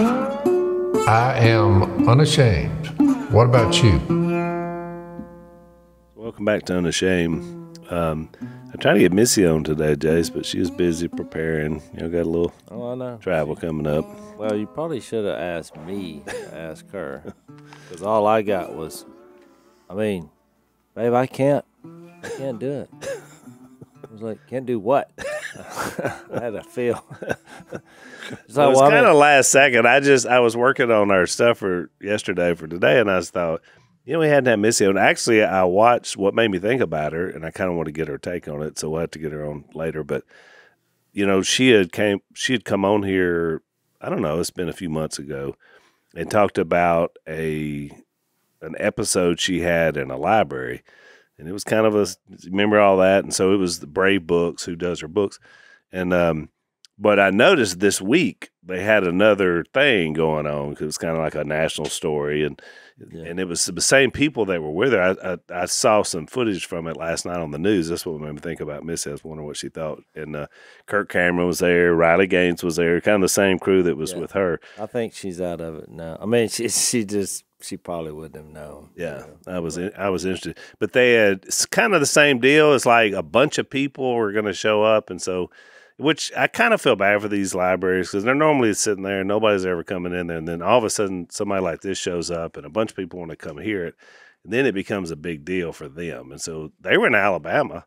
I am unashamed. What about you? Welcome back to Unashamed. Um, I'm trying to get Missy on today, Jase, but she's busy preparing. You know, got a little Oh, I know. travel coming up. Well, you probably should have asked me to ask her, because all I got was, I mean, babe, I can't, I can't do it. I was like, can't do what? I had a feel. so it was kind of last second. I just I was working on our stuff for yesterday for today, and I just thought, you know, we hadn't had Missy on. Actually, I watched what made me think about her, and I kind of want to get her take on it. So we'll have to get her on later. But you know, she had came, she had come on here. I don't know. It's been a few months ago, and talked about a an episode she had in a library, and it was kind of a remember all that. And so it was the Brave Books who does her books, and um, but I noticed this week they had another thing going on because it was kind of like a national story, and Yeah. and it was the same people that were with her. I, I I saw some footage from it last night on the news. That's what made me think about Missy. I was wondering what she thought. And uh, Kirk Cameron was there, Riley Gaines was there, kind of the same crew that was Yeah. with her. I think she's out of it now. I mean, she she just she probably wouldn't have known. you Yeah, know. I was in, I was interested, but they had it's kind of the same deal. It's like a bunch of people were going to show up, and so, which I kind of feel bad for these libraries because they're normally sitting there and nobody's ever coming in there, and then all of a sudden somebody like this shows up, and a bunch of people want to come hear it, and then it becomes a big deal for them. And so they were in Alabama,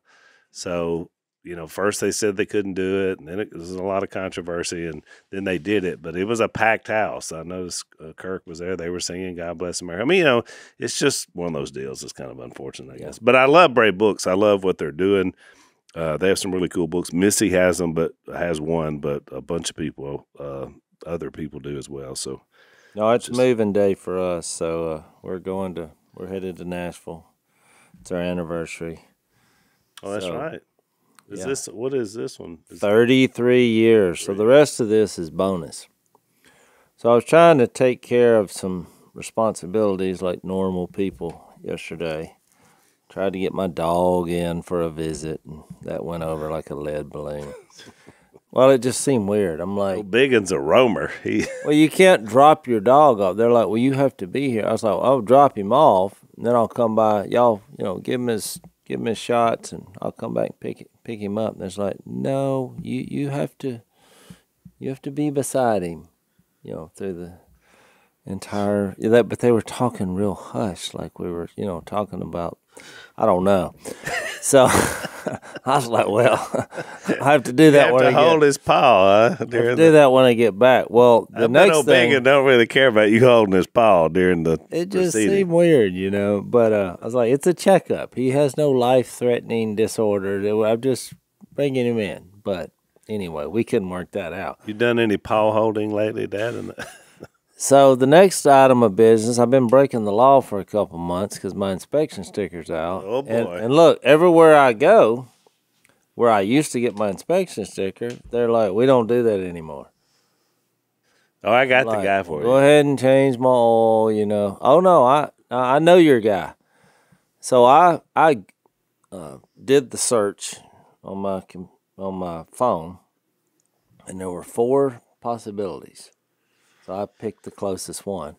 so you know, first they said they couldn't do it, and then it was a lot of controversy, and then they did it. But it was a packed house. I noticed uh, Kirk was there; they were singing "God Bless America." I mean, you know, it's just one of those deals. It's kind of unfortunate, I Yeah. guess. But I love Brave Books. I love what they're doing. Uh, they have some really cool books. Missy has them, but has one, but a bunch of people, uh, other people do as well. So No, it's Just- moving day for us, so uh, we're going to we're headed to Nashville. It's our anniversary. Oh, that's So, right. Is yeah. this what is this one? Is- 33 years. So the rest of this is bonus. So I was trying to take care of some responsibilities like normal people yesterday. Tried to get my dog in for a visit, and that went over like a lead balloon. Well, it just seemed weird. I'm like, Oh, Biggin's a roamer. He well, you can't drop your dog off. They're like, well, you have to be here. I was like, well, I'll drop him off, and then I'll come by. Y'all, you know, give him his give him his shots, and I'll come back and pick pick him up. And it's like, no, you you have to, you have to be beside him, you know, through the entire. That, but they were talking real hush, like we were, you know, talking about. I don't know. So I was like, well, I have to do that have when to I get. hold his paw. Huh? I have to During do the, that when I get back. Well, the I next thing, don't really care about you holding his paw during the it just proceeding. seemed weird, you know. But uh, I was like, it's a checkup. He has no life-threatening disorder. I'm just bringing him in. But anyway, we couldn't work that out. You done any paw holding lately, Dad? And So the next item of business, I've been breaking the law for a couple months because my inspection sticker's out. Oh, And, boy. and look, everywhere I go, where I used to get my inspection sticker, they're like, we don't do that anymore. oh, I got Like, the guy for you. Go ahead and change my oil. You know. Oh no, I I know your guy. So I I uh, did the search on my on my phone, and there were four possibilities. So I picked the closest one.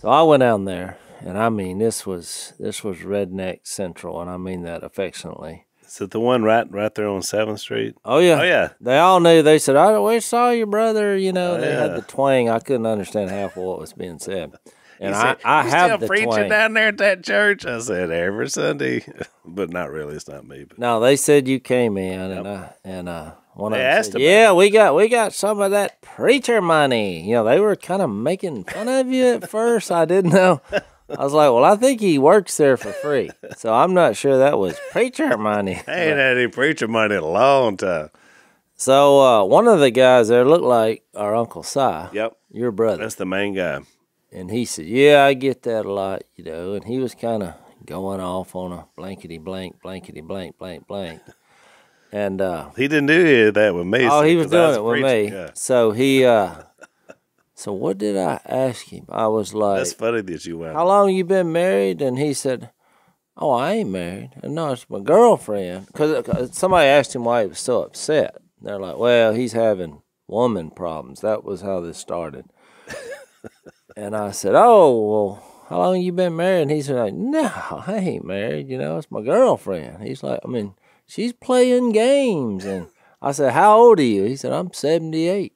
So I went down there, and I mean this was this was redneck central, and I mean that affectionately. Is it the one right right there on Seventh Street? Oh yeah. Oh yeah. They all knew. They said, "I we saw your brother." You know, Oh, they had the twang. I couldn't understand half of what was being said, and I, said, I "You have still the preaching twang. down there at that church. I said every Sunday, but not really. It's not me. But No, they said you came in, and I and uh, one They them asked said, "Yeah, we got we got some of that preacher money." You know, they were kind of making fun of you at first. I didn't know. I was like, "Well, I think he works there for free, so I'm not sure that was preacher money." I ain't had any preacher money in a long time. So uh, one of the guys there looked like our Uncle Si, Yep, your brother. that's the main guy. And he said, Yeah, I get that a lot, you know. And he was kind of going off on a blankety blank, blankety blank, blank, blank. And, uh, He didn't do any of that with me. oh, he was doing it with me. guy. So he, uh, so what did I ask him? I was like, That's funny that you went. How long you been married? And he said, Oh, I ain't married. And no, it's my girlfriend. Because somebody asked him why he was so upset. They're like, Well, he's having woman problems. That was how this started. and I said, "Oh, well, how long you been married?" And he's like, "No, I ain't married. You know, it's my girlfriend." He's like, "I mean, she's playing games." And I said, "How old are you?" He said, "I'm 78."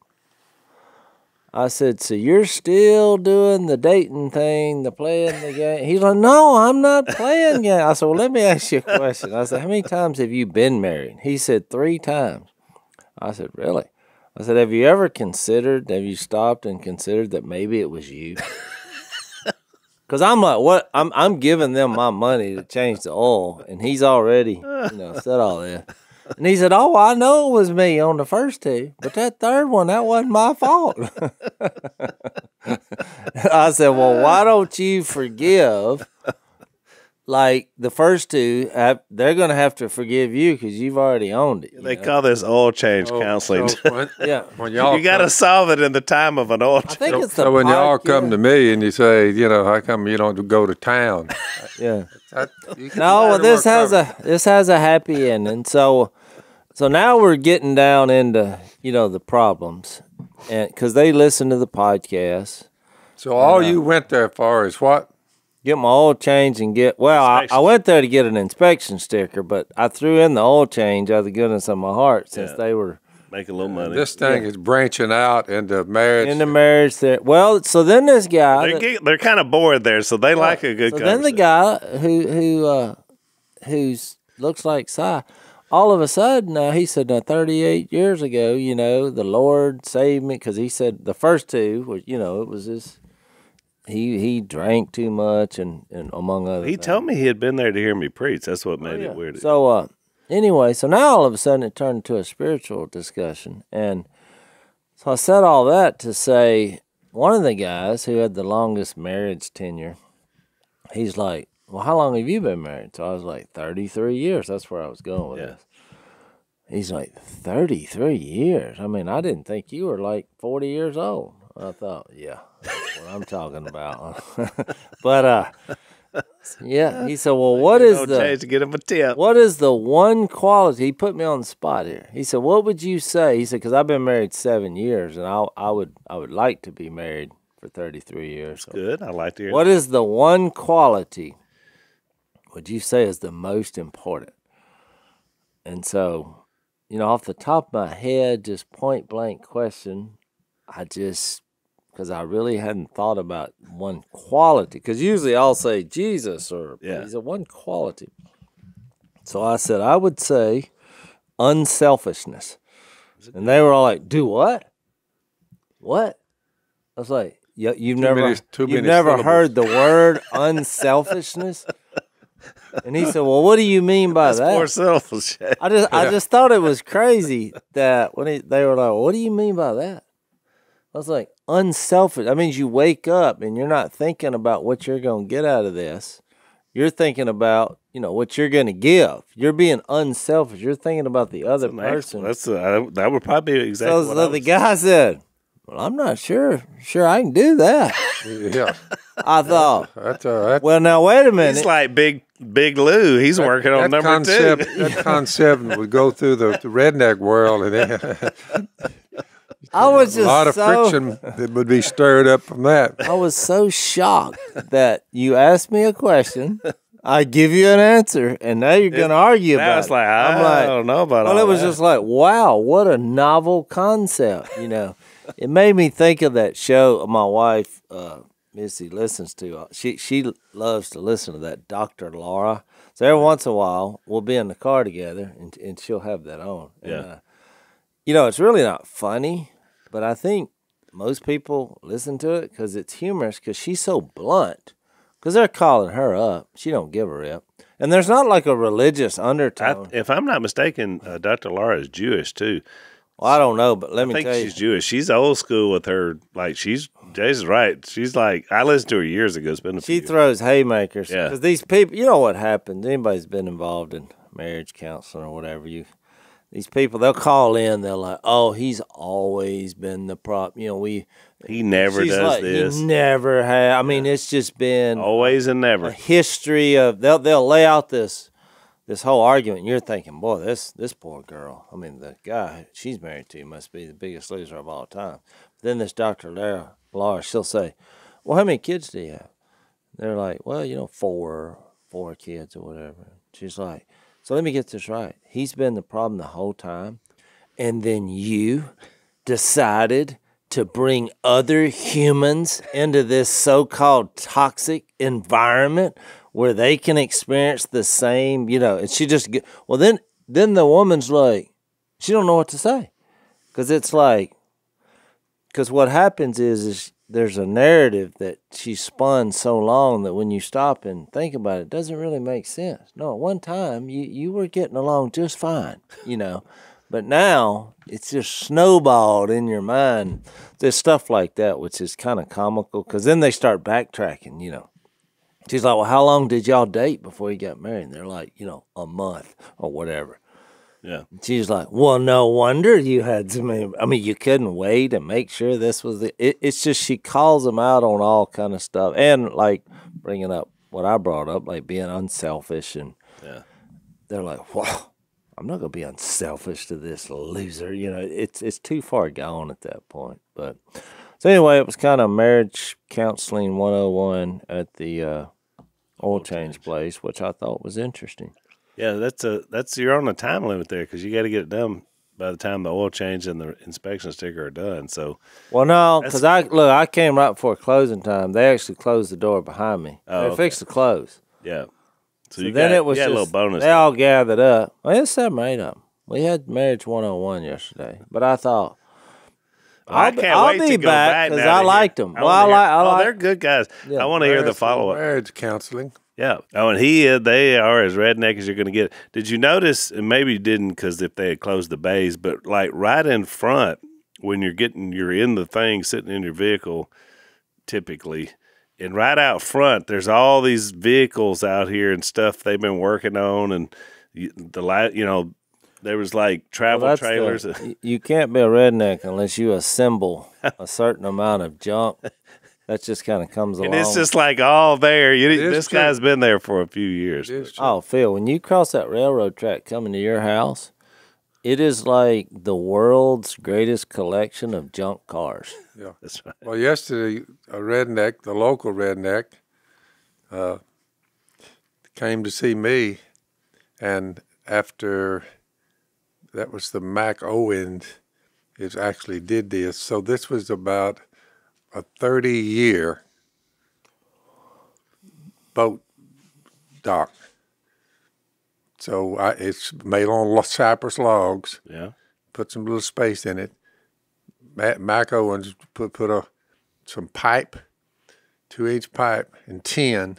I said, "So you're still doing the dating thing, the playing the game?" He's like, "No, I'm not playing game." I said, "Well, let me ask you a question." I said, "How many times have you been married?" He said, three times." I said, "Really?" I said, "Have you ever considered? Have you stopped and considered that maybe it was you?" Because I'm like, what? I'm I'm giving them my money to change the oil, and he's already, you know, said all that. And he said, "Oh, I know it was me on the first two, but that third one, that wasn't my fault." I said, "Well, why don't you forgive?" Like the first two, have, they're going to have to forgive you because you've already owned it. They know? call this oil change Oh, counseling. so when, yeah. when y'all you got to solve it in the time of an oil I change. think so, it's the so when y'all park, come yeah. to me and you say, you know, how come you don't go to town? yeah. That, No, well, this has cover- a this has a happy ending. So, so now we're getting down into you know the problems, and because they listen to the podcast, So all uh, you went there for is what? Get my oil change and get well. I, I went there to get an inspection sticker, but I threw in the oil change out of the goodness of my heart since Yeah. they were making a little money. This thing is branching out into marriage. Into marriage. There, well, so then this guy, they're that- they're kind of bored there, so they like a good So then the guy who who uh, who's looks like Si, all of a sudden uh, he said, now 38 years ago, you know, the Lord saved me because he said the first two, were, you know, it was this. He he drank too much and, and among other. He things. told me he had been there to hear me preach. That's what made Oh, Yeah. it weird. So uh, anyway, so now all of a sudden it turned into a spiritual discussion, and so I said all that to say one of the guys who had the longest marriage tenure, he's like, "Well, how long have you been married?" So I was like, 33 years." That's where I was going with Yeah. this. He's like, 33 years. I mean, I didn't think you were like 40 years old. I thought, yeah, that's what I'm talking about. but uh, yeah, he said, "Well, what is the to get him a tip. what is the one quality? He put me on the spot here. He said, "What would you say?" He said, "Because I've been married seven years, and I I would I would like to be married for thirty three years. So Good. I like to hear. what is the one quality would you say is the most important?" And so, you know, off the top of my head, just point blank question, I just because I really hadn't thought about one quality. Because usually I'll say Jesus or Yeah. he's a one quality. So I said I would say unselfishness, and they were all like, "Do what? What?" I was like, "Yeah, you've Too never many- you've never syllables. heard the word unselfishness." And he said, "Well, what do you mean by That's that?" syllables. Shay. I just I just thought it was crazy that when he, they were like, "What do you mean by that?" I was like, "Unselfish." That means you wake up and you're not thinking about what you're going to get out of this. You're thinking about you know what you're going to give. You're being unselfish. You're thinking about the other person. That's uh, that would probably be exactly so what so I the was- guy said, "Well, I'm not sure. Sure, I can do that." Yeah, I thought, that's all right. "Well, now wait a minute." He's like big Big Lou. He's working on number concept, two. that concept would go through the, the redneck world, and then I was just a lot of so, friction that would be stirred up from that. I was so shocked that you asked me a question, I give you an answer, and now you're going to argue Now about it's it. like I I'm like, I don't know about it. well, all it was that. just like, wow, what a novel concept. You know, it made me think of that show my wife, uh, Missy, listens to. She she loves to listen to that Dr. Laura. So every once in a while, we'll be in the car together, and, and she'll have that on. And, Yeah. uh, you know, it's really not funny, but I think most people listen to it because it's humorous because she's so blunt. Because they're calling her up. She don't give a rip. And there's not like a religious I, undertone. if I'm not mistaken, uh, Dr. Laura is Jewish too. well, I don't know, but let I me think tell she's you. Jewish. She's old school with her. Like she's Jay's right. She's like I listened to her years ago. It's been a She few. throws haymakers. Yeah. Because these people, you know what happens. Anybody's been involved in marriage counseling or whatever, you these people they'll call in. They're like, "Oh, he's always been the prop." You know, we. he never she's does like, this. He never have. I mean, it's just been Always and a never. history of. They'll they'll lay out this this whole argument. You're thinking, boy, this this poor girl. I mean, the guy she's married to must be the biggest loser of all time. Then this Dr. Laura, Laura, she'll say, "Well, how many kids do you have?" They're like, "Well, you know, four, four kids or whatever." She's like, "So let me get this right. He's been the problem the whole time, and then you decided." To bring other humans into this so called toxic environment where they can experience the same, you know, and she just get, well then then the woman's like she don't know what to say cuz it's like cuz what happens is is there's a narrative that she spun so long that when you stop and think about it, it doesn't really make sense. No, at one time you you were getting along just fine, you know. But now it's just snowballed in your mind. There's stuff like that, which is kind of comical because then they start backtracking, you know. She's like, Well, how long did y'all date before you got married? And they're like, You know, a month or whatever. Yeah. She's like, Well, no wonder you had so many. I mean, you couldn't wait and make sure this was the. It, it's just she calls them out on all kind of stuff and like bringing up what I brought up, like being unselfish. And Yeah. they're like, Well, I'm not going to be unselfish to this loser. You know, it's, it's too far gone at that point. But so anyway, it was kind of marriage counseling 101 at the uh, oil change place, which I thought was interesting. Yeah, that's a that's you're on a time limit there because you got to get it done by the time the oil change and the inspection sticker are done. So Well, no, because I look, I came right before closing time. They actually closed the door behind me. Oh, they okay. fixed the close. yeah, so, So you then got, it was you got just, a little bonus. They all gathered up. Well, it's seven or eight of them. We had marriage 101 yesterday, but I thought I I'll be- can't I'll wait be to go back because I liked them. I Well, I like- oh, like- they're good guys. Yeah. I want to hear the follow up. Marriage counseling. Yeah. Oh, and he, uh, they are as redneck as you're going to get. Did you notice? And maybe you didn't because if they had closed the bays, but like right in front when you're getting, you're in the thing sitting in your vehicle, typically, and right out front, there's all these vehicles out here and stuff they've been working on, and the light, you know, there was like travel well, that's the- trailers. you can't be a redneck unless you assemble a certain amount of junk. That just kind of comes along. and it's just like all there. You, It is this true. guy's been there for a few years. It is true. Oh, Phil, when you cross that railroad track coming to your house, it is like the world's greatest collection of junk cars. That's right. Well, yesterday, a redneck, the local redneck, uh, came to see me, and after that was the Mac Owens, it actually did this. So this was about a 30 year boat dock. So I, it's made on cypress logs Yeah. put some little space in it. Mac, Mac Owens put put a some pipe, two inch pipe, and tin.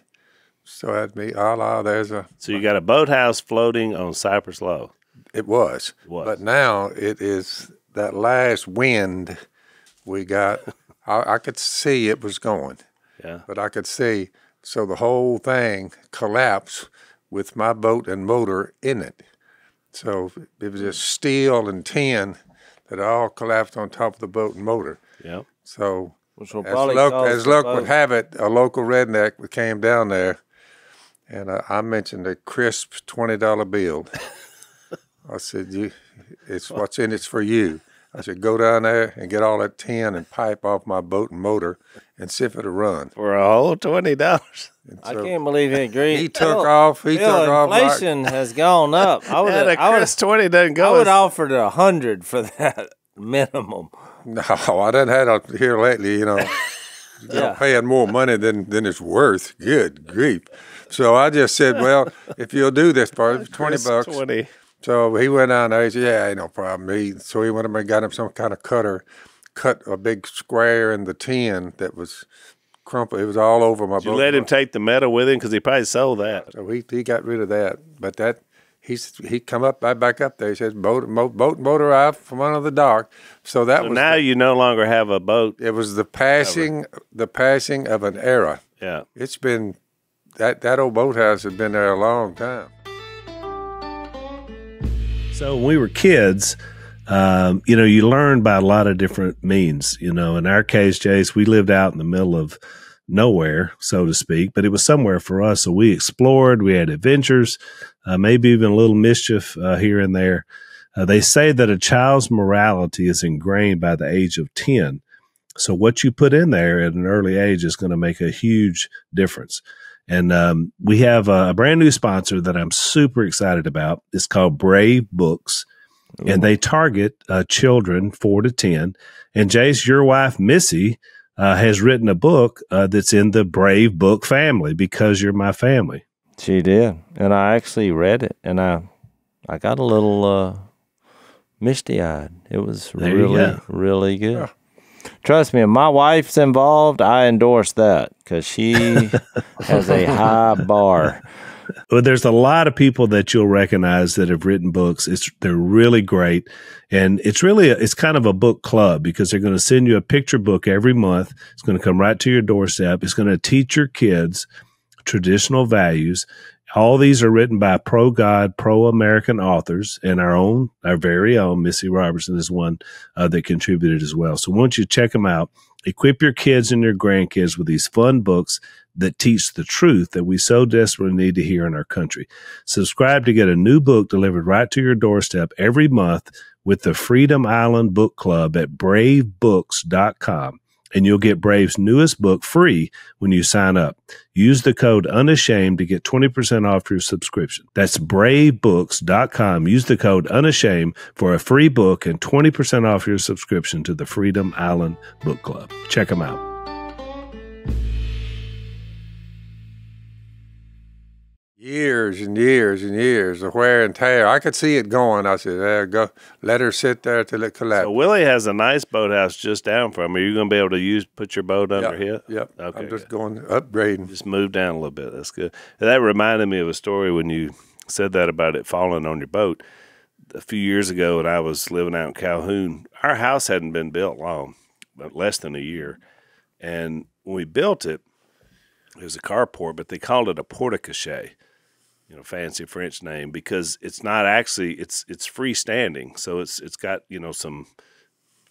So that'd be ah la. There's a So you got a boathouse floating on Cypress Low. it was, Was. but now it is that last wind we got. I, I could see it was going, Yeah. but I could see so the whole thing collapsed with my boat and motor in it. So it was just steel and tin that all collapsed on top of the boat and motor. Yeah. So Which will as probably luck, as luck boat- would have it, a local redneck came down there, and uh, I mentioned a crisp twenty dollar bill. I said, "You, it's what's in it's for you." I said, "Go down there and get all that tin and pipe off my boat and motor, and see if it'll run." For a whole twenty dollars. And I can't believe he agreed. he took Phil- off. He Phil, took off like inflation has gone up. I would And a I would twenty doesn't go. I go. would offer a hundred for that minimum. no. I didn't had it here lately. You know, Yeah. paying more money than than it's worth. Good grief! So I just said, "Well, if you'll do this for twenty bucks." Twenty. So he went down there. He said, "Yeah, ain't no problem." He so he went up and got him some kind of cutter, cut a big square in the tin that was crumpled. It was all over my Did you let him take the metal with him because he probably sold that. So he he got rid of that. But that he's he come up right back up there. He says boat mo, boat motor out from under the dock. So that So was now the- you no longer have a boat. it was the passing the passing of an era. Yeah. It's been that that old boathouse has been there a long time. So when we were kids, um, you know, you learn by a lot of different means. You know, in our case, Jase, we lived out in the middle of nowhere, so to speak, but it was somewhere for us. So we explored, we had adventures, uh, maybe even a little mischief uh, here and there. Uh, they say that a child's morality is ingrained by the age of 10. So what you put in there at an early age is going to make a huge difference. And um, we have a brand new sponsor that I'm super excited about. It's called Brave Books, Ooh. and they target uh, children four to 10. And Jase, your wife, Missy, uh, has written a book uh, that's in the Brave Book family because you're my family. She did, and I actually read it, and I I got a little uh, misty eyed. It was there really really good. Yeah. Trust me, if my wife's involved, I endorse that because she has a high bar. Well, there's a lot of people that you'll recognize that have written books. It's they're really great, and it's really a, it's kind of a book club because they're going to send you a picture book every month. It's going to come right to your doorstep. It's going to teach your kids traditional values. All these are written by pro God, pro American authors, and our own, our very own Missy Robertson is one uh, that contributed as well. So once you check them out, equip your kids and your grandkids with these fun books that teach the truth that we so desperately need to hear in our country. Subscribe to get a new book delivered right to your doorstep every month with the Freedom Island Book Club at bravebooks.com and you'll get Brave's newest book free when you sign up. Use the code unashamed to get 20% off your subscription. That's bravebooks.com. Use the code unashamed for a free book and 20% off your subscription to the Freedom Island Book Club. Check them out. Years and years and years of wear and tear. I could see it going. I said, there, go, let her sit there till it collapses. So Willie has a nice boathouse just down from. Are you going to be able to use put your boat under yep, here? Yep. Okay. I'm just good. going upgrading. Just move down a little bit. That's good. That reminded me of a story when you said that about it falling on your boat. A few years ago, when I was living out in Calhoun, our house hadn't been built long, but less than a year. And when we built it, it was a carport, but they called it a porte-cochere you know fancy French name because it's not actually it's it's freestanding. So it's it's got you know some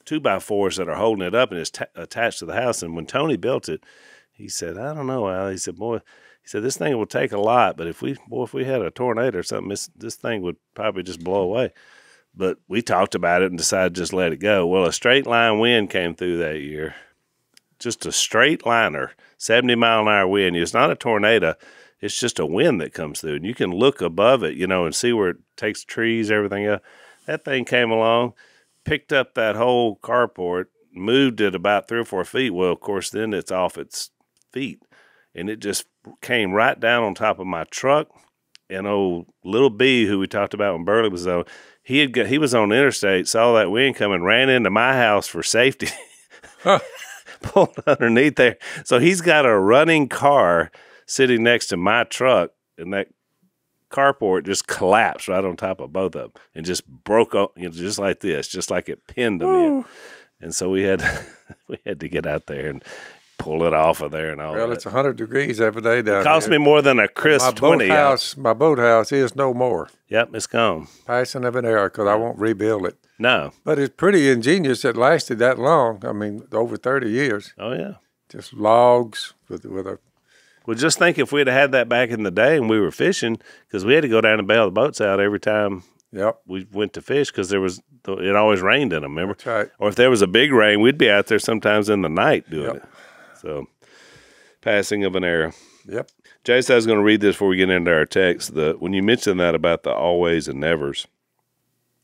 two by fours that are holding it up and it's attached to the house. And when Tony built it, he said, I don't know, Al. He said, boy, he said this thing will take a lot, but if we boy if we had a tornado or something, this this thing would probably just blow away. But we talked about it and decided just let it go. Well, a straight line wind came through that year, just a straight liner, seventy mile an hour wind. It's not a tornado it's just a wind that comes through, and you can look above it, you know, and see where it takes trees, everything else. That thing came along, picked up that whole carport, moved it about three or four feet. Well, of course, then it's off its feet, and it just came right down on top of my truck. And old little B, who we talked about when Burley was on, he had got, he was on the interstate, saw that wind coming, ran into my house for safety, pulled underneath there. So he's got a running car sitting next to my truck, and that carport just collapsed right on top of both of them and just broke up, you know, just like this, just like it pinned them in. And so we had we had to get out there and pull it off of there and all. Well, that. it's hundred degrees every day down. It cost here. me more than a crisp my twenty. Boathouse, my boathouse is no more. Yep, it's gone. Passing of an era because I won't rebuild it. No, but it's pretty ingenious. It lasted that long. I mean, over thirty years. Oh yeah, just logs with with a well, just think if we'd have had that back in the day and we were fishing, because we had to go down and bail the boats out every time Yep. We went to fish because there was it always rained in them. Remember? That's right. Or if there was a big rain, we'd be out there sometimes in the night doing yep. it. So, passing of an era. Yep. Jase, I was going to read this before we get into our text. The when you mentioned that about the always and nevers.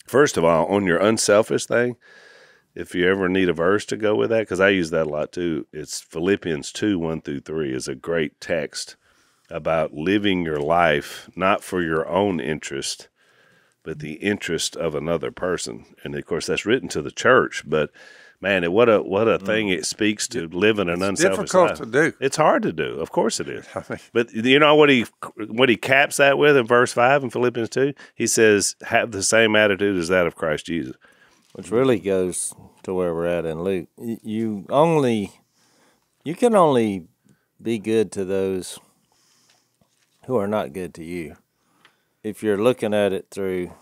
First of all, on your unselfish thing, if you ever need a verse to go with that, because I use that a lot too, it's Philippians 2 1 through 3 is a great text about living your life not for your own interest, but the interest of another person. And of course, that's written to the church, but man, what a what a thing mm. it speaks to living in an it's unselfish difficult to do. It's hard to do, of course it is. but you know what he what he caps that with in verse five in Philippians two. He says, "Have the same attitude as that of Christ Jesus." Which really goes to where we're at in Luke. You only, you can only be good to those who are not good to you. If you're looking at it through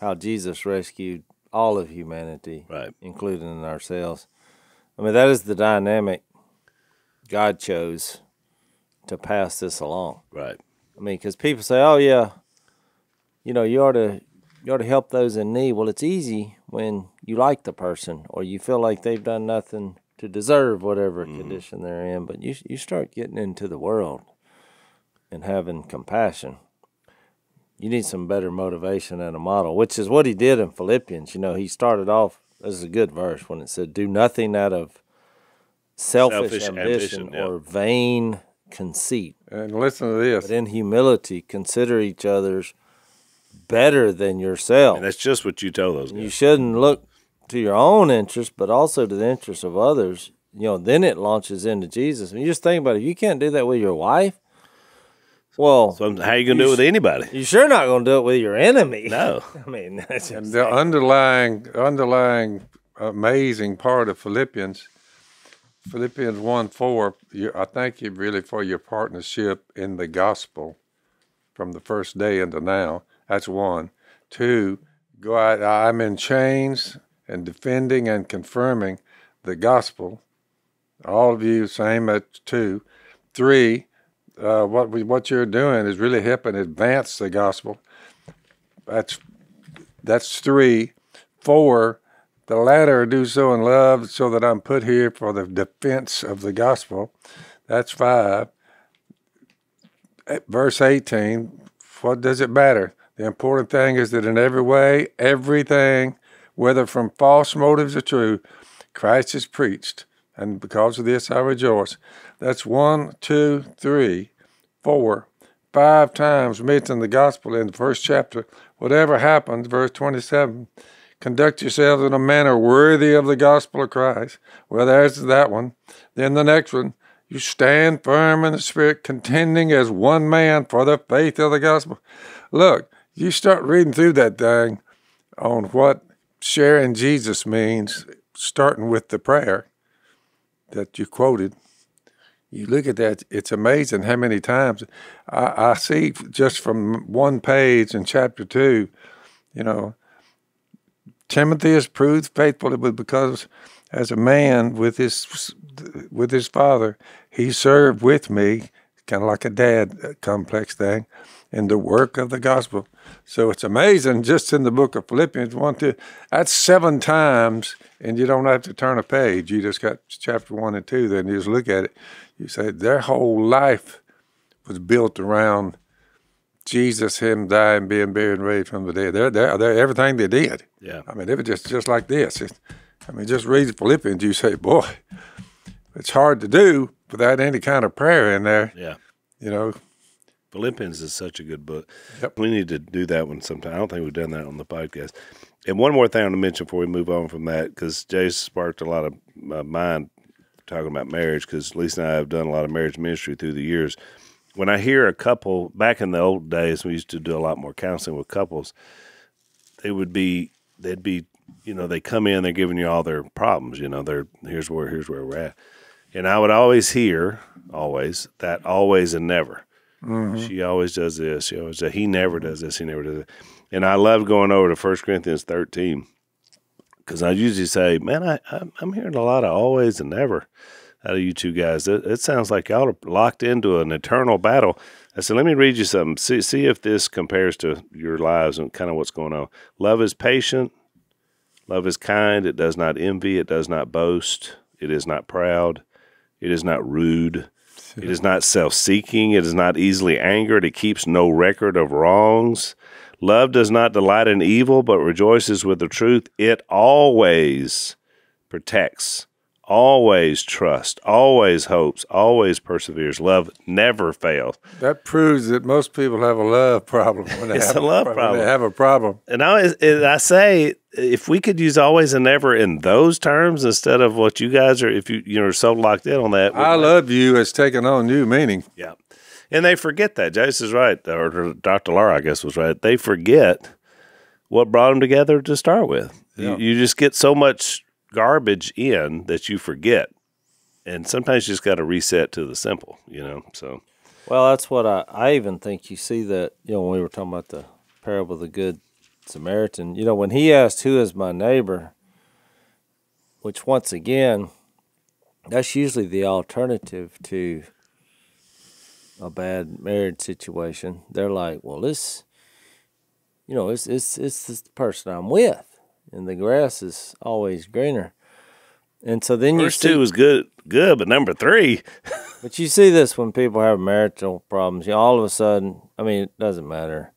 how Jesus rescued all of humanity, right, including ourselves. I mean, that is the dynamic God chose to pass this along. Right. I mean, because people say, "Oh yeah, you know, you ought to you ought to help those in need." Well, it's easy when you like the person or you feel like they've done nothing to deserve whatever mm-hmm. condition they're in. But you you start getting into the world and having compassion. You need some better motivation and a model, which is what he did in Philippians. You know, he started off. This is a good verse when it said, "Do nothing out of selfish, Selfish ambition, ambition, yeah. or vain conceit." And listen to this. But in humility, consider each other's better than yourself. And that's just what you tell those You shouldn't look to your own interest, but also to the interest of others. You know, then it launches into Jesus. And you just think about it. You can't do that with your wife. Well, So how are you gonna do it with anybody? you're sure not going to do it with your enemy. No. I mean, that's And just, the underlying underlying amazing part of Philippians, Philippians one four. You, I thank you really for your partnership in the gospel from the first day into now. That's one. Two, go out. I'm in chains and defending and confirming the gospel. All of you, same at two. Three, uh, what we, what you're doing is really helping advance the gospel. That's that's three. Four, the latter do so in love, so that I'm put here for the defense of the gospel. That's five. Verse 18, what does it matter? The important thing is that in every way, everything, whether from false motives or true, Christ is preached. And because of this, I rejoice. That's one, two, three, four, five times mentioned the gospel in the first chapter. Whatever happens, verse 27, conduct yourselves in a manner worthy of the gospel of Christ. Well, there's that one. Then the next one, you stand firm in the spirit, contending as one man for the faith of the gospel. Look, you start reading through that thing on what sharing Jesus means, starting with the prayer that you quoted. You look at that, it's amazing how many times I, I see just from one page in chapter two, you know, Timothy is proved faithful because as a man with his with his father, he served with me, kind of like a dad complex thing, in the work of the gospel. So it's amazing just in the book of Philippians one two. That's seven times, and you don't have to turn a page. You just got chapter one and two. Then you just look at it. You say their whole life was built around Jesus, Him dying, being buried, and raised from the dead. They're, they're, they're everything they did. Yeah. I mean, they were just just like this. It- I mean, just read Philippians. You say, boy, it's hard to do without any kind of prayer in there. Yeah. You know, Philippians is such a good book. Yep. We need to do that one sometime. I don't think we've done that on the podcast. And one more thing I want to mention before we move on from that, because Jay sparked a lot of my mind talking about marriage, because Lisa and I have done a lot of marriage ministry through the years. When I hear a couple, back in the old days, we used to do a lot more counseling with couples, they would be, they'd be, you know, they come in, they're giving you all their problems, you know, they're, here's where, here's where we're at. And I would always hear, always, that always and never. Mm-hmm. She always does this. She always does. He never does this. He never does it. And I love going over to 1 Corinthians 13 because I usually say, man, I, I'm, I'm hearing a lot of always and never out of you two guys. It, it sounds like y'all are locked into an eternal battle. I said, let me read you something. See, see if this compares to your lives and kind of what's going on. Love is patient. Love is kind. It does not envy. It does not boast. It is not proud. It is not rude. It is not self seeking. It is not easily angered. It keeps no record of wrongs. Love does not delight in evil, but rejoices with the truth. It always protects, always trusts, always hopes, always perseveres. Love never fails. that proves that most people have a love problem when they, It's have, a love when problem. they have a problem. And I, and I say, if we could use always and never in those terms instead of what you guys are, if you you're so locked in on that, I love you has taken on new meaning. Yeah. And they forget that. Jase is right, or Dr. Laura, I guess, was right. They forget what brought them together to start with. Yeah. You, you just get so much garbage in that you forget. And sometimes you just got to reset to the simple, you know? So, Well, that's what I, I even think you see that, you know, when we were talking about the parable of the Good Samaritan, you know, when he asked, Who is my neighbor? Which, once again, that's usually the alternative to a bad marriage situation. They're like, well, this, you know, it's it's it's the person I'm with, and the grass is always greener. And so then First you see, two was good, good, but number three, but you see this when people have marital problems. You know, all of a sudden, I mean, it doesn't matter,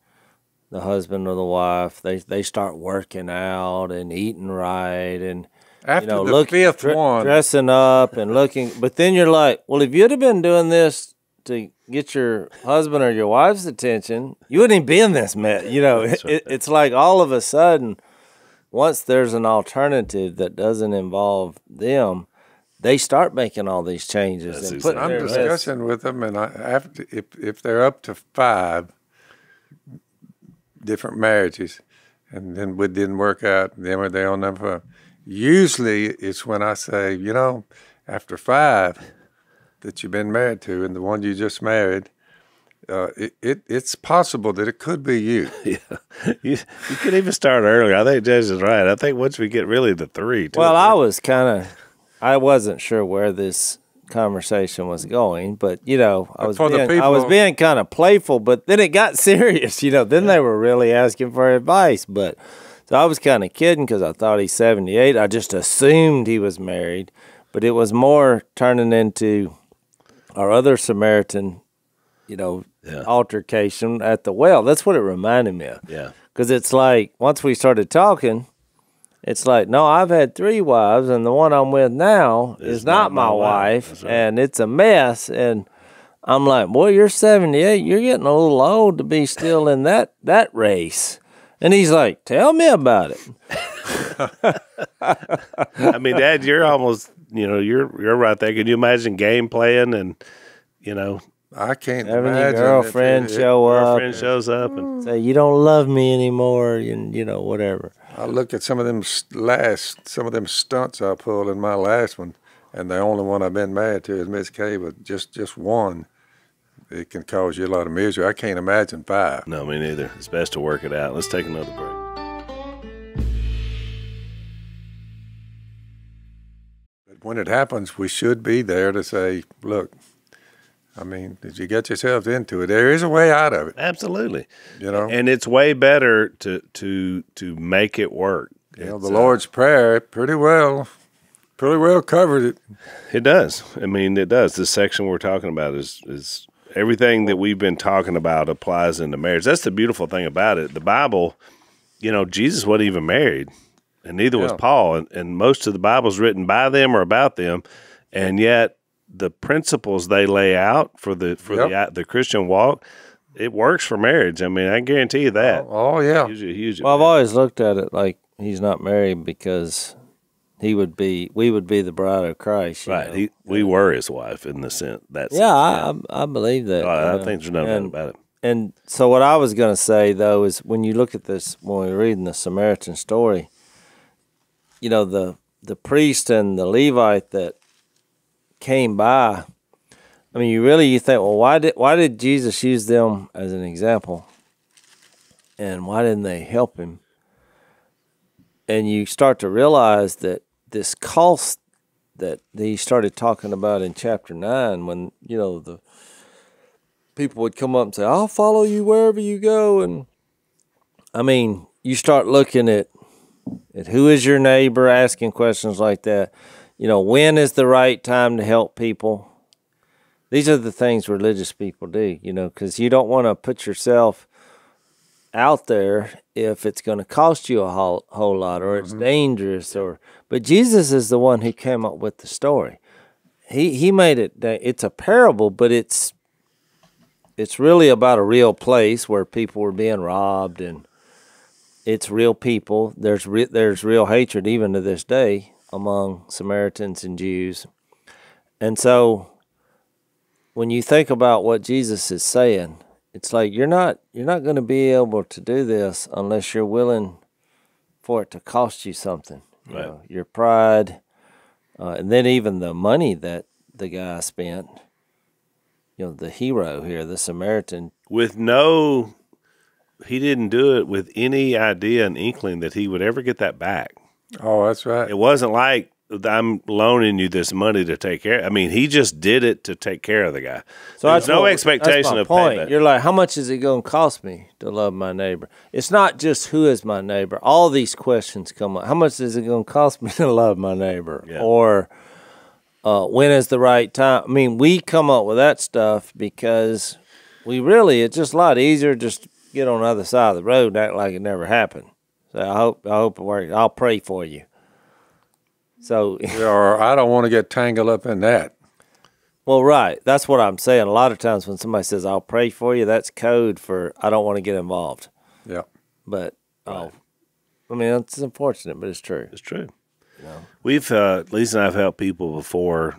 the husband or the wife, they they start working out and eating right and After you know, the look, fifth dre- one, dressing up and looking. But then you're like, well, if you'd have been doing this to get your husband or your wife's attention, you wouldn't even be in this mess. You know, it, it, it's like all of a sudden, once there's an alternative that doesn't involve them, they start making all these changes That's and putting I'm their best- discussing with them, and I after if if they're up to five different marriages, and then we didn't work out, then we're there on number five. Usually, it's when I say, you know, after five that you've been married to, and the one you just married, uh, it, it it's possible that it could be you. you, you could even start earlier. I think Judge is right. I think once we get really the three, two or Well, I was kind of, I wasn't sure where this conversation was going, but you know, I was for the being, I was being kind of playful, but then it got serious. You know, then they were really asking for advice, but so I was kind of kidding because I thought he's seventy eight. I just assumed he was married, but it was more turning into our other Samaritan, you know, Yeah. altercation at the well. That's what it reminded me of. yeah. Because it's like once we started talking, it's like, no, I've had three wives, and the one I'm with now is, not, my, wife, That's right. and it's a mess. And I'm like, boy, you're 78. You're getting a little old to be still in that that race. And he's like, tell me about it. I mean, Dad, you're almost you know you're you're right there. Can you imagine game playing and you know I can't Having your imagine if girlfriend it- show up, girlfriend shows up and say you don't love me anymore, and you know whatever. I look at some of them s- last, some of them stunts I pulled in my last one, and the only one I've been married to is Miss Kay, but just just one, it can cause you a lot of misery. I can't imagine five. no, me neither. It's best to work it out. Let's take another break. But when it happens, we should be there to say, look, I mean, did you get yourselves into it? There is a way out of it, Absolutely, you know. and it's way better to to to make it work. you know, the uh, Lord's prayer pretty well, pretty well covered it. It does. I mean, it does. This section we're talking about is is everything that we've been talking about applies into marriage. That's the beautiful thing about it. The Bible, you know, Jesus wasn't even married, and neither was Paul, and, and most of the Bible's written by them or about them, and yet the principles they lay out for the for the the Christian walk, it works for marriage. I mean, I guarantee you that. Oh, oh yeah, Huge, huge. Well, I've always looked at it like he's not married because he would be, we would be the bride of Christ. you right. know. He, we were his wife in the sense. That's yeah, I, I, I believe that. Oh, I, I know. think there's no doubt and, about it. and so what I was going to say though is when you look at this, when we're reading the Samaritan story, you know the the priest and the Levite that came by. I mean, you really you think, well, why did why did Jesus use them as an example, and why didn't they help him? And you start to realize that this cost that he started talking about in chapter nine, when you know the people would come up and say, "I'll follow you wherever you go," and I mean, you start looking at at who is your neighbor, asking questions like that. You know, when is the right time to help people? These are the things religious people do, you know, because you don't want to put yourself out there if it's going to cost you a whole, whole lot or it's mm-hmm. dangerous or but Jesus is the one who came up with the story. He he made it it's a parable but it's it's really about a real place where people were being robbed and it's real people. There's re- there's real hatred even to this day among Samaritans and Jews. And so when you think about what Jesus is saying, it's like you're not you're not going to be able to do this unless you're willing for it to cost you something. You Right. know, your pride, uh, and then even the money that the guy spent. You know, the hero here, the Samaritan. with no he didn't do it with any idea and inkling that he would ever get that back oh that's right. it wasn't like I'm loaning you this money to take care. I mean, he just did it to take care of the guy. So There's that's no what- expectation that's my of point. payment. You're like, how much is it going to cost me to love my neighbor? It's not just who is my neighbor. All these questions come up. How much is it going to cost me to love my neighbor? Yeah. Or uh, when is the right time? I mean, we come up with that stuff because we really it's just a lot easier just get on the other side of the road and act like it never happened. So I hope I hope it works. I'll pray for you. So or I don't want to get tangled up in that. Well, right. That's what I'm saying. A lot of times when somebody says, I'll pray for you, that's code for I don't want to get involved. Yeah. But, oh, I mean, it's unfortunate, but it's true. It's true. We've uh, Lisa and I've helped people before.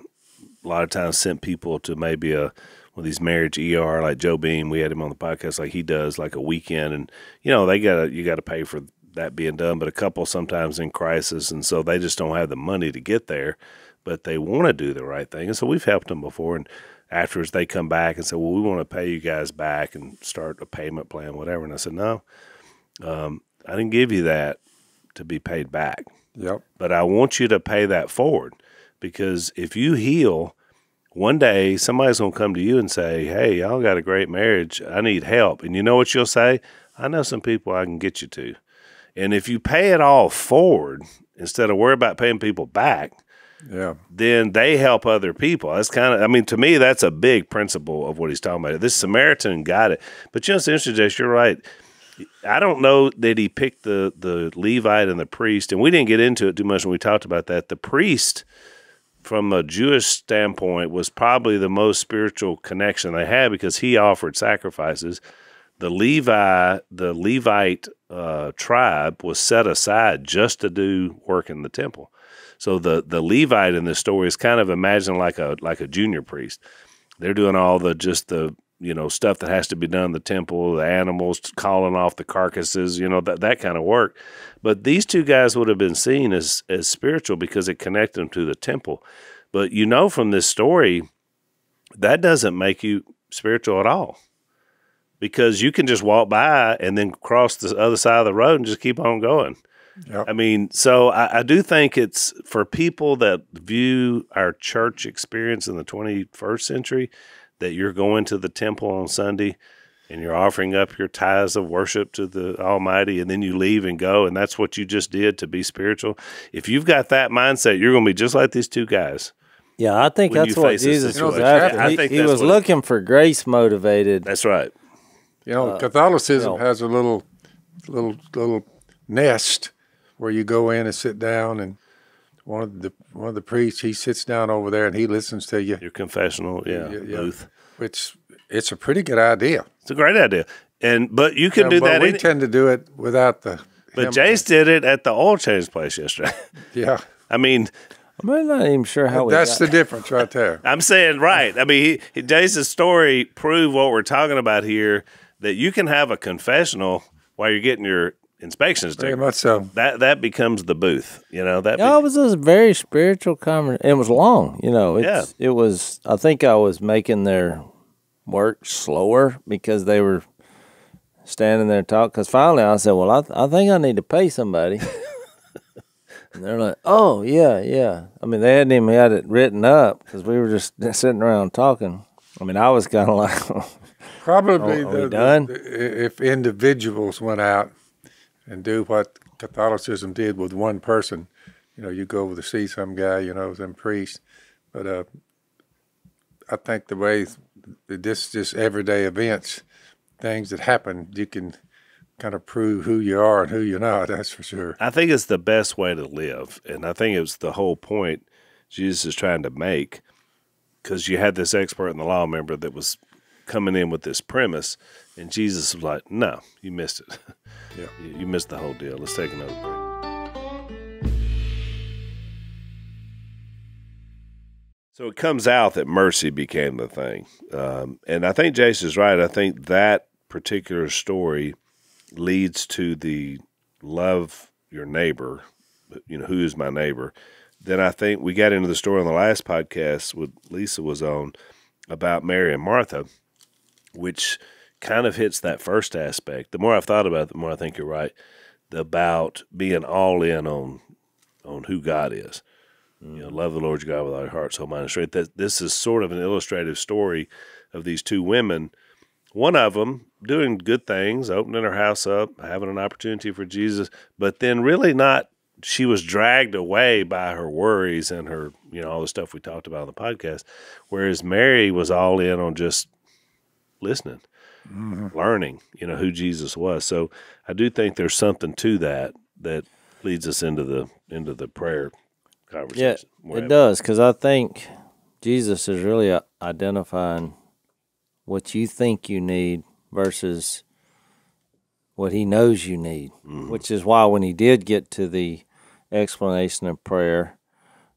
A lot of times, sent people to maybe a one of these marriage ER, like Joe Beam. We had him on the podcast, like he does, like a weekend, and you know they got to you got to pay for that being done. But a couple sometimes in crisis, and so they just don't have the money to get there, but they want to do the right thing, and so we've helped them before. And afterwards, they come back and say, "Well, we want to pay you guys back and start a payment plan, whatever." And I said, "No, um, I didn't give you that to be paid back." Yep. but I want you to pay that forward because if you heal, one day somebody's going to come to you and say, Hey, y'all got a great marriage. I need help. And you know what you'll say? I know some people I can get you to. And if you pay it all forward instead of worry about paying people back, Yeah. then they help other people. That's kind of, I mean, to me, that's a big principle of what he's talking about. This Samaritan got it. But you know, it's interesting, Jase, you're right. I don't know that he picked the, the Levite and the priest, and we didn't get into it too much when we talked about that. The priest, from a Jewish standpoint, was probably the most spiritual connection they had because he offered sacrifices. The Levi, the Levite uh, tribe, was set aside just to do work in the temple. So the the Levite in this story is kind of imagined like a like a junior priest. They're doing all the just the you know stuff that has to be done in the temple, the animals calling off the carcasses, you know that that kind of work. But these two guys would have been seen as as spiritual because it connected them to the temple. But you know from this story, that doesn't make you spiritual at all. Because you can just walk by and then cross the other side of the road and just keep on going. Yep. I mean, so I, I do think it's for people that view our church experience in the 21st century that you're going to the temple on Sunday and you're offering up your tithes of worship to the Almighty, and then you leave and go, and that's what you just did to be spiritual. If you've got that mindset, you're going to be just like these two guys. Yeah, I think When that's what Jesus was situation. after. I He, think he was what- looking for grace motivated. That's right. You know, Uh, Catholicism you know. has a little, little, little nest where you go in and sit down, and one of the one of the priests he sits down over there and he listens to you. Your confessional, yeah, Yeah, yeah. booth. Which it's a pretty good idea. It's a great idea, and but you can Yeah, do but that. We any- tend to do it without the. but him- Jase did it at the oil change place yesterday. Yeah, I mean, I'm not even sure how we that's got. the difference right there. I'm saying right. I mean, he, he, Jase's story proved what we're talking about here. That you can have a confessional while you're getting your inspections Very done. much so. That that becomes the booth. You know that. Yeah, it was a very spiritual conversation. It was long, you know. It's, It was. I think I was making their work slower because they were standing there talking. Because finally, I said, "Well, I, th- I think I need to pay somebody." and they're like, "Oh yeah, yeah." I mean, they hadn't even had it written up because we were just sitting around talking. I mean, I was kind of like, Probably Are- are we the, done? the- if individuals went out and do what Catholicism did with one person, you know, you go over to see some guy, you know, some priest. But uh, I think the way this just everyday events, things that happen, you can kind of prove who you are and who you're not. That's for sure. I think it's the best way to live, and I think it was the whole point Jesus is trying to make. Because you had this expert in the law, member that was coming in with this premise, and Jesus was like, "No, you missed it. Yeah. you, you missed the whole deal. Let's take another break." So it comes out that mercy became the thing, um, and I think Jason's right. I think that particular story leads to the love your neighbor, you know, who is my neighbor. Then I think we got into the story on the last podcast with Lisa was on about Mary and Martha, which kind of hits that first aspect. The more I've thought about it, the more I think you're right about being all in on on who God is. You know, mm-hmm. love the Lord your God with all your heart, soul, mind, and strength. That this is sort of an illustrative story of these two women. One of them doing good things, opening her house up, having an opportunity for Jesus, but then really not. She was dragged away by her worries and her, you know, all the stuff we talked about on the podcast. Whereas Mary was all in on just listening, learning, you know, who Jesus was. So I do think there's something to that that leads us into the into the prayer conversation. We're it does because I think Jesus is really uh, identifying what you think you need versus what He knows you need, which is why when He did get to the explanation of prayer,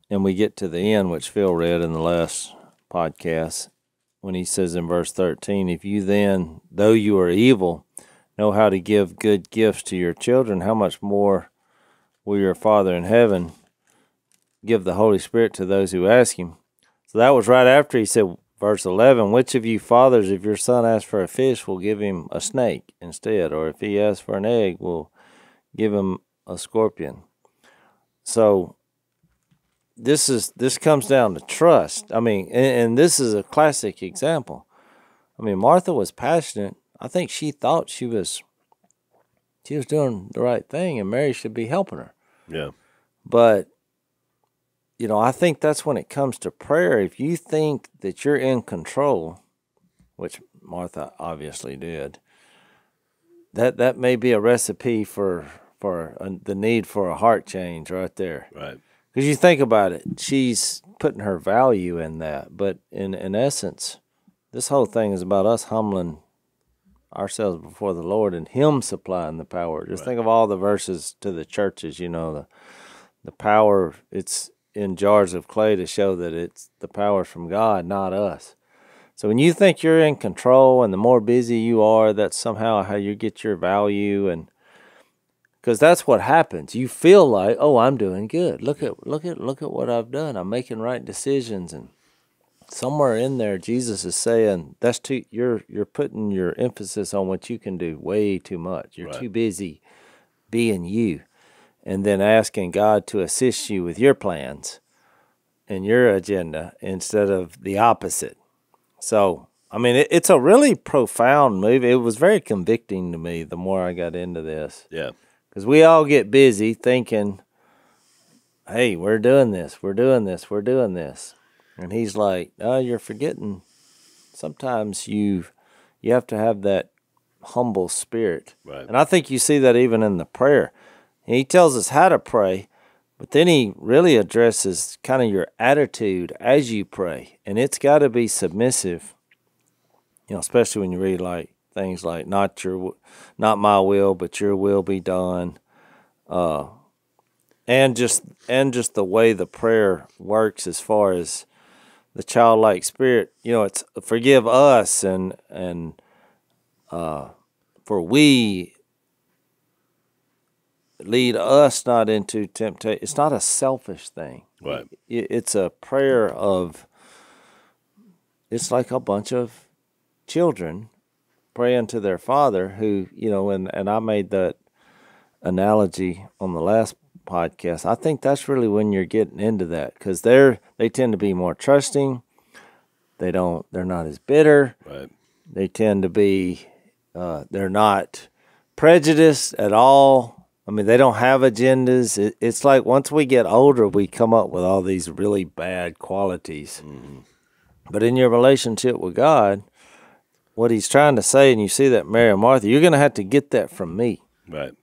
and we get to the end, which Phil read in the last podcast, when He says in verse thirteen, "If you then, though you are evil, know how to give good gifts to your children, how much more will your Father in heaven?" give the Holy Spirit to those who ask Him. So that was right after He said, verse 11, Which of you fathers, if your son asks for a fish, will give him a snake instead? Or if he asks for an egg, will give him a scorpion? So this is this comes down to trust. I mean, and, and this is a classic example. I mean, Martha was passionate. I think she thought she was she was doing the right thing, and Mary should be helping her. Yeah. But you know, I think that's when it comes to prayer. If you think that you're in control, which Martha obviously did, that that may be a recipe for for a, the need for a heart change right there. Right. Because you think about it, she's putting her value in that. But in in essence, this whole thing is about us humbling ourselves before the Lord and Him supplying the power. Just think of all the verses to the churches. You know, the the power it's in jars of clay to show that it's the power from God, not us. So when you think you're in control, and the more busy you are, that's somehow how you get your value and because that's what happens. You feel like, oh, I'm doing good. Look at look at look at what I've done. I'm making right decisions, and somewhere in there, Jesus is saying that's too. You're you're putting your emphasis on what you can do way too much. You're Right. too busy being you, and then asking God to assist you with your plans and your agenda instead of the opposite. So. I mean, it, it's a really profound movie. It was very convicting to me the more I got into this. Yeah. Because we all get busy thinking, hey, we're doing this, we're doing this, we're doing this. And he's like, oh, you're forgetting. Sometimes you you have to have that humble spirit. Right. And I think you see that even in the prayer. He tells us how to pray, but then he really addresses kind of your attitude as you pray. And it's got to be submissive. You know, especially when you read like things like not your not my will, but your will be done. Uh and just and just the way the prayer works as far as the childlike spirit, you know, it's forgive us and and uh for we lead us not into temptation. It's not a selfish thing. Right. It- It's a prayer of it's like a bunch of children praying to their father who, you know, and, and I made that analogy on the last podcast. I think that's really when you're getting into that because they're they tend to be more trusting. They don't. They're not as bitter. Right. They tend to be. Uh, they're not prejudiced at all. I mean, they don't have agendas. It, it's like once we get older, we come up with all these really bad qualities. But in your relationship with God, what He's trying to say, and you see that Mary and Martha, you're going to have to get that from me. Right.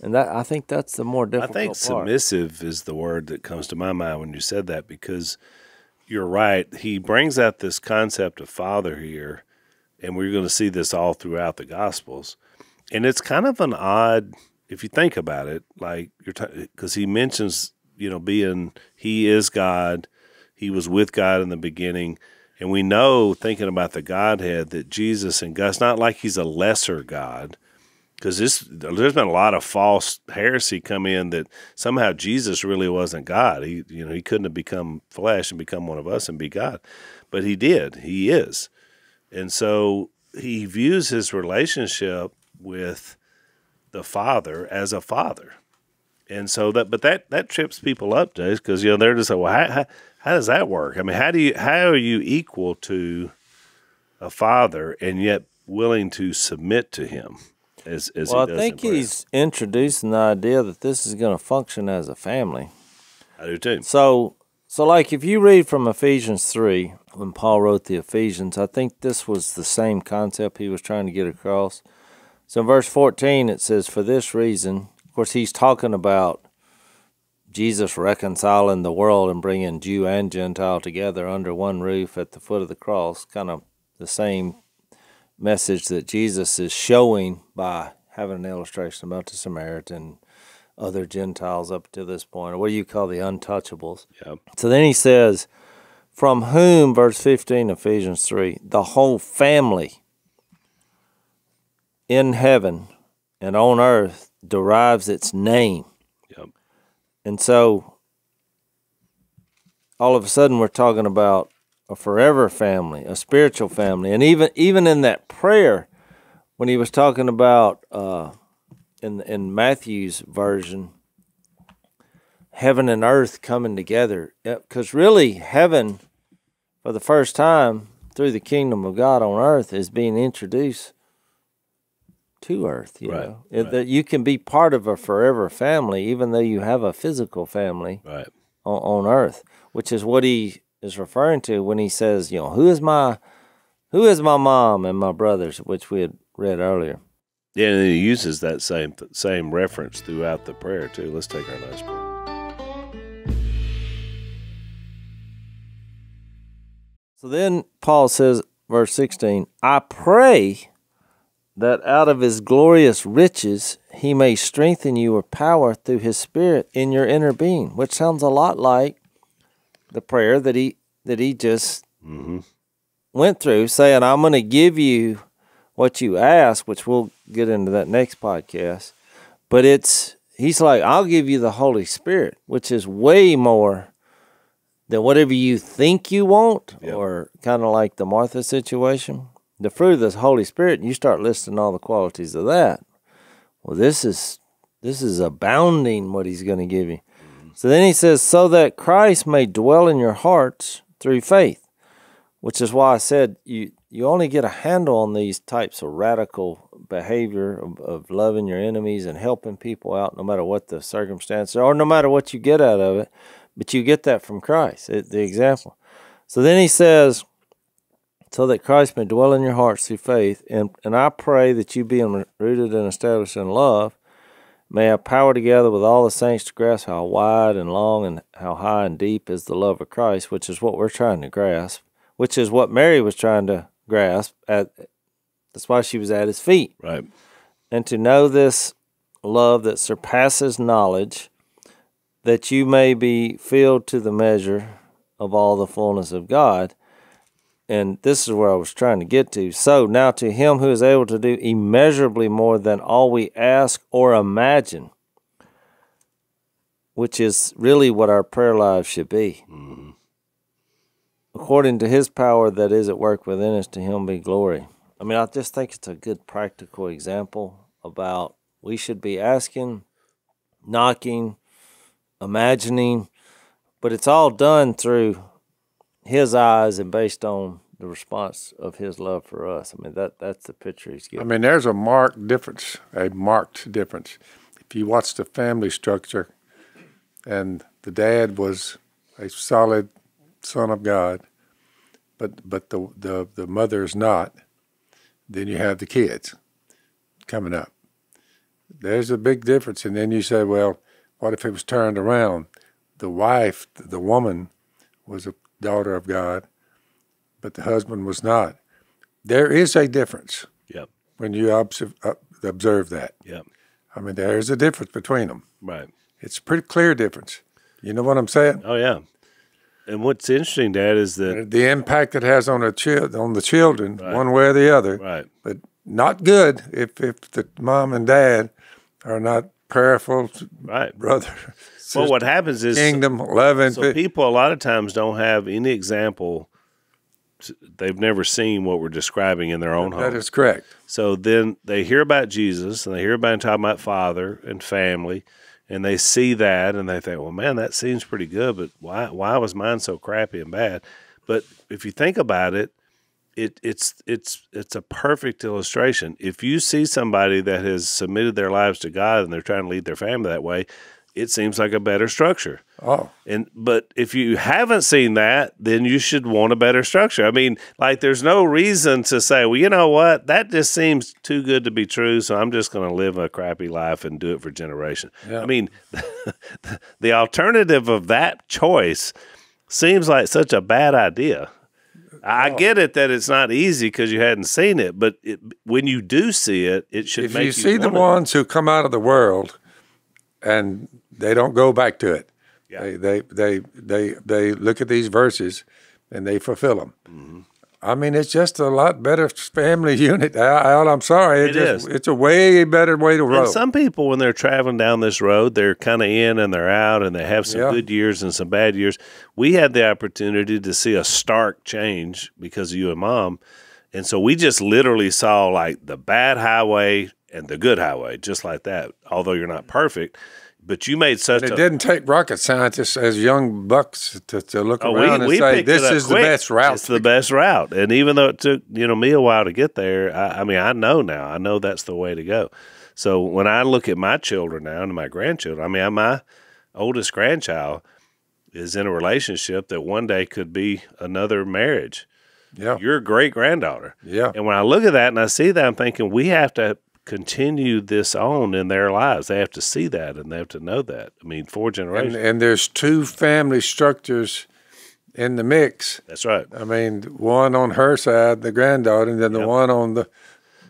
And that I think that's the more difficult. I think part. submissive is the word that comes to my mind when you said that because you're right. He brings out this concept of father here, and we're going to see this all throughout the Gospels. And it's kind of an odd, if you think about it, like you're because he mentions, you know, being he is God, he was with God in the beginning. And we know, thinking about the Godhead, that Jesus and God, it's not like he's a lesser God because there's been a lot of false heresy come in that somehow Jesus really wasn't God. He you know he couldn't have become flesh and become one of us and be God, but he did. He is, and so he views his relationship with the Father as a father, And so that, but that that trips people up, Jase, because you know they're just like, well, how, how how does that work? I mean, how do you how are you equal to a father and yet willing to submit to him? As, as Well, I think in he's introducing the idea that this is going to function as a family. I do too. So, so like if you read from Ephesians three, when Paul wrote the Ephesians, I think this was the same concept he was trying to get across. So in verse fourteen, it says, "For this reason," of course, he's talking about Jesus reconciling the world and bringing Jew and Gentile together under one roof at the foot of the cross, kind of the same message that Jesus is showing by having an illustration about the Samaritan, other Gentiles up to this point, or what do you call the untouchables? Yeah. So then he says, From whom, verse 15, Ephesians 3, the whole family in heaven and on earth derives its name. And so all of a sudden we're talking about a forever family, a spiritual family. And even even in that prayer, when he was talking about uh, in in Matthew's version, heaven and earth coming together, because really heaven, for the first time through the kingdom of God on earth, is being introduced to earth. You Right, know right. that you can be part of a forever family, even though you have a physical family Right. on, on earth, which is what he is referring to when he says, you know, who is my who is my mom and my brothers, which we had read earlier. Yeah, and he uses that same same reference throughout the prayer too. Let's take our last prayer. So then Paul says, verse 16, I pray that out of his glorious riches he may strengthen you with power through his spirit in your inner being, which sounds a lot like the prayer that he that he just Mm-hmm. went through, saying, I'm going to give you what you ask, which we'll get into that next podcast. But it's, he's like, I'll give you the Holy Spirit, which is way more than whatever you think you want, Yep. or kind of like the Martha situation. The fruit of the Holy Spirit, and you start listing all the qualities of that. Well, this is this is abounding what he's going to give you. Mm-hmm. So then he says, so that Christ may dwell in your hearts through faith, which is why I said you you only get a handle on these types of radical behavior of, of loving your enemies and helping people out, no matter what the circumstances or no matter what you get out of it. But you get that from Christ, the example. So then he says, so that Christ may dwell in your hearts through faith, and, and I pray that you being rooted and established in love, may have power together with all the saints to grasp how wide and long and how high and deep is the love of Christ, which is what we're trying to grasp, which is what Mary was trying to grasp at that's why she was at his feet. Right. And to know this love that surpasses knowledge, that you may be filled to the measure of all the fullness of God. And this is where I was trying to get to. So now to him who is able to do immeasurably more than all we ask or imagine, which is really what our prayer lives should be. Mm-hmm. According to his power that is at work within us, to him be glory. I mean, I just think it's a good practical example about we should be asking, knocking, imagining, but it's all done through his eyes and based on the response of his love for us. I mean, that that's the picture he's giving. I mean, there's a marked difference, a marked difference. If you watch the family structure, and the dad was a solid son of God, but but the the, the mother is not, then you have the kids coming up. There's a big difference, and then you say, well, what if it was turned around? The wife, the woman, was a daughter of God, but the husband was not. There is a difference Yep. when you observe, uh, observe that. Yep. I mean, there is a difference between them. Right. It's a pretty clear difference. You know what I'm saying? Oh yeah. And what's interesting, Dad, is that The impact it has on the on the children, Right. one way or the other, right. but not good if if the mom and dad are not prayerful, Right. brother, Well, what happens is kingdom, loving. so people a lot of times don't have any example. They've never seen what we're describing in their own home. that is correct. So then they hear about Jesus and they hear about talking about father and family, and they see that and they think, well, man, that seems pretty good, but why why was mine so crappy and bad? But if you think about it, it it's it's it's a perfect illustration. If you see somebody that has submitted their lives to God and they're trying to lead their family that way, it seems like a better structure. Oh, And but if you haven't seen that, then you should want a better structure. I mean, like there's no reason to say, well, you know what, that just seems too good to be true, so I'm just going to live a crappy life and do it for generations. Yeah. I mean, the alternative of that choice seems like such a bad idea. I get it that it's not easy because you hadn't seen it, but it, when you do see it, it should if make you see the ones who come out of the world and they don't go back to it, Yeah. they, they they they they look at these verses and they fulfill them. Mm-hmm. I mean, it's just a lot better family unit. Al, I'm sorry, it, It just, is. It's a way better way to roll. And some people, when they're traveling down this road, they're kind of in and they're out, and they have some Yeah. good years and some bad years. We had the opportunity to see a stark change because of you and mom, and so we just literally saw like the bad highway and the good highway, just like that. Although you're not perfect, but you made such it a didn't take rocket scientists as young bucks to, to look Oh, around and say this is the best route. It's the best route, and even though it took you know me a while to get there, I, I mean I know now. I know that's the way to go. So when I look at my children now and my grandchildren, I mean my oldest grandchild is in a relationship that one day could be another marriage. yeah, Your great granddaughter. yeah. And when I look at that and I see that, I'm thinking we have to continue this on in their lives. They have to see that and they have to know that. I mean, four generations. and there's two family structures in the mix. That's right. I mean, one on her side, the granddaughter, and then the one on the.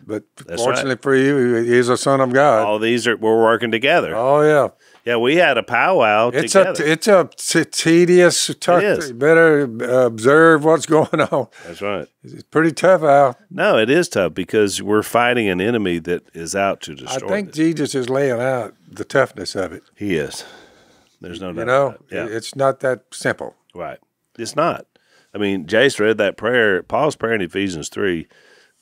But That's fortunately for you, he's a son of God. All these are we're working together. Oh yeah, Yeah, we had a powwow it's together. a it's a t- tedious. Tough, is. You better observe what's going on. That's right. It's pretty tough, Al. No, it is tough because we're fighting an enemy that is out to destroy. I think this. Jesus is laying out the toughness of it. he is. There's no doubt. You know, it. yeah, it's not that simple. right. It's not. I mean, Jase read that prayer. Paul's prayer in Ephesians three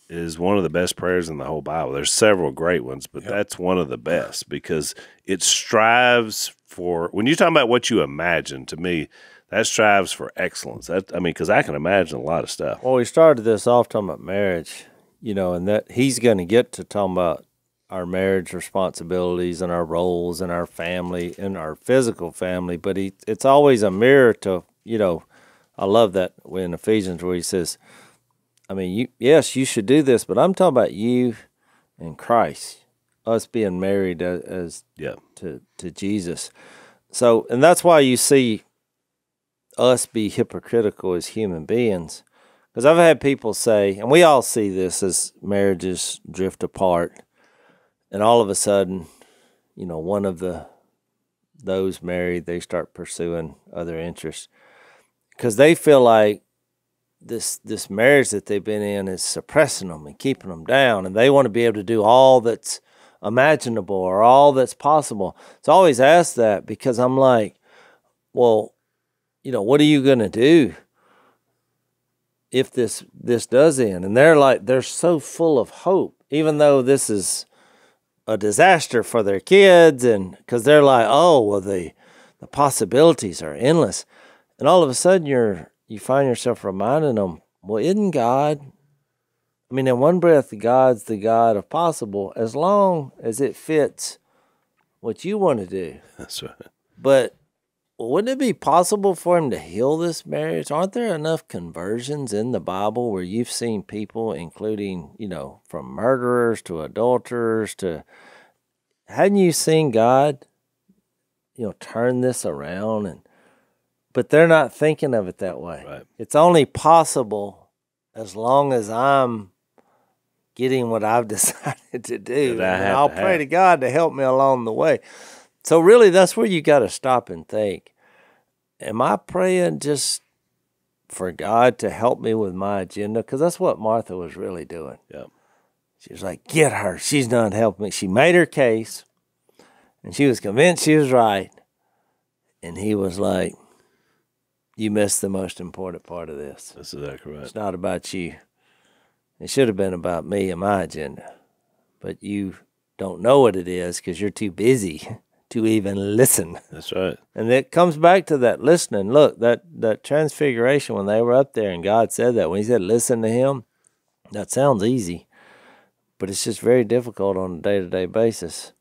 is one of the best prayers in the whole Bible. There's several great ones, but that's one of the best because it strives for. When you talk about what you imagine, to me, that strives for excellence. That I mean, because I can imagine a lot of stuff. Well, we started this off talking about marriage, you know, and that he's going to get to talking about our marriage responsibilities and our roles and our family and our physical family. But he, it's always a mirror to, you know, I love that in Ephesians where he says, I mean, you, yes, you should do this, but I'm talking about you and Christ, us being married as, as Yeah, to, to Jesus. So, and that's why you see us be hypocritical as human beings. Because I've had people say, and we all see this as marriages drift apart, and all of a sudden, you know, one of the those married they start pursuing other interests because they feel like this this marriage that they've been in is suppressing them and keeping them down, and they want to be able to do all that's imaginable or all that's possible. So I always ask that because I'm like, well, you know, what are you gonna do if this this does end? And they're like, they're so full of hope, even though this is a disaster for their kids, and because they're like, oh, well, the the possibilities are endless, and all of a sudden you're you find yourself reminding them, well, isn't God? I mean, in one breath, God's the God of possible as long as it fits what you want to do. that's right. But wouldn't it be possible for him to heal this marriage? Aren't there enough conversions in the Bible where you've seen people, including, you know, from murderers to adulterers to. Hadn't you seen God, you know, turn this around? And But they're not thinking of it that way. Right. It's only possible as long as I'm getting what I've decided to do. And I'll to pray have. to God to help me along the way. So really that's where you got to stop and think. Am I praying just for God to help me with my agenda? Because that's what Martha was really doing. Yeah. She was like, get her. She's not helping me. She made her case and she was convinced she was right. And he was like, you missed the most important part of this. That's exactly right. It's not about you. It should have been about me and my agenda. But you don't know what it is because you're too busy, to even listen. That's right. And it comes back to that listening. Look, that that transfiguration when they were up there and God said that when he said listen to him, that sounds easy. But it's just very difficult on a day-to-day basis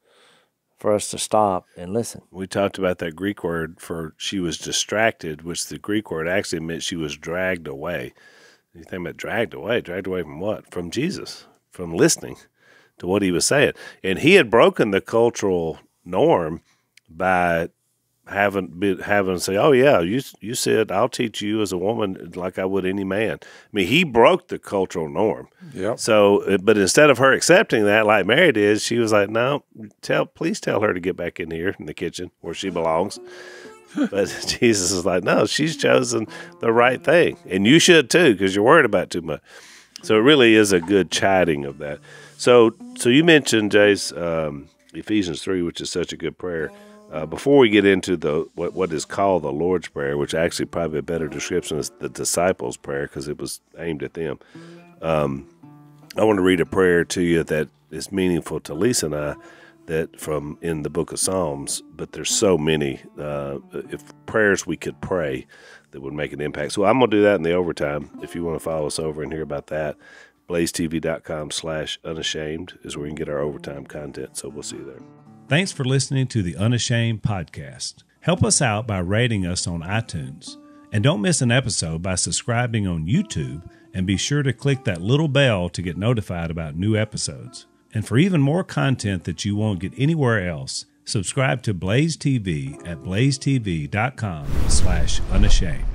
for us to stop and listen. We talked about that Greek word for she was distracted, which the Greek word actually meant she was dragged away. You think about dragged away, dragged away from what? From Jesus, from listening to what he was saying. And he had broken the cultural norm by having been having say, "Oh yeah, you you said I'll teach you as a woman like I would any man." I mean, he broke the cultural norm. Yeah. So, uh, but instead of her accepting that, like Mary did, she was like, "No, tell, please tell her to get back in here in the kitchen where she belongs." but Jesus is like, "No, she's chosen the right thing, and you should too, because you're worried about too much." So it really is a good chiding of that. So, so you mentioned Jase um, Ephesians three, which is such a good prayer. Uh, before we get into the what, what is called the Lord's Prayer, which actually probably a better description is the disciples' prayer because it was aimed at them. Um, I want to read a prayer to you that is meaningful to Lisa and I, that from in the Book of Psalms. But there's so many uh, if prayers we could pray that would make an impact. So I'm gonna do that in the overtime. If you want to follow us over and hear about that, blazetv.com slash unashamed is where you can get our overtime content. So we'll see you there. Thanks for listening to the Unashamed podcast. Help us out by rating us on iTunes. And don't miss an episode by subscribing on YouTube and be sure to click that little bell to get notified about new episodes. And for even more content that you won't get anywhere else, subscribe to Blaze TV at blazetv.com slash unashamed.